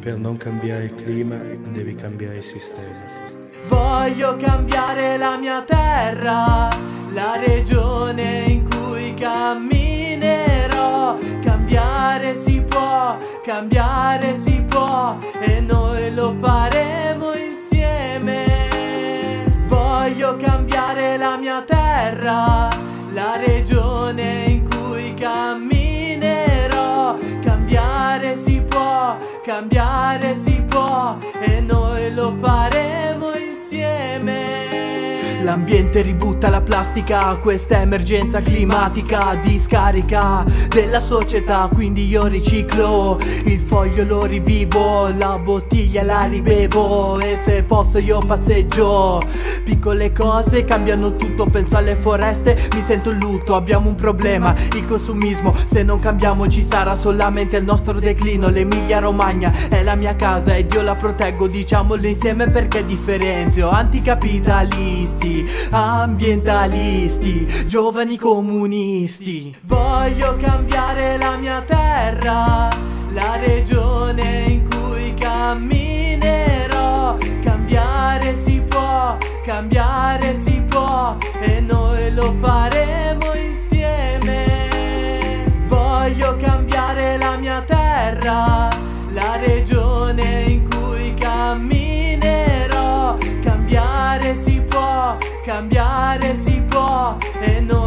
Per non cambiare il clima devi cambiare il sistema. Voglio cambiare la mia terra, la regione in cui camminerò. Cambiare si può, cambiare si può e noi lo faremo insieme. Voglio cambiare la mia terra, la regione in cui cambiare si può e noi lo faremo insieme. L'ambiente ributta la plastica, questa emergenza climatica, discarica della società, quindi io riciclo, il foglio lo rivivo, la bottiglia la ribevo e se posso io passeggio. Piccole cose cambiano tutto, penso alle foreste, mi sento in lutto, abbiamo un problema, il consumismo, se non cambiamo ci sarà solamente il nostro declino, l'Emilia Romagna è la mia casa ed io la proteggo, diciamolo insieme perché differenzio, anticapitalisti, ambientalisti, giovani comunisti. Voglio cambiare la mia terra, la regione cambiare si può, e faremo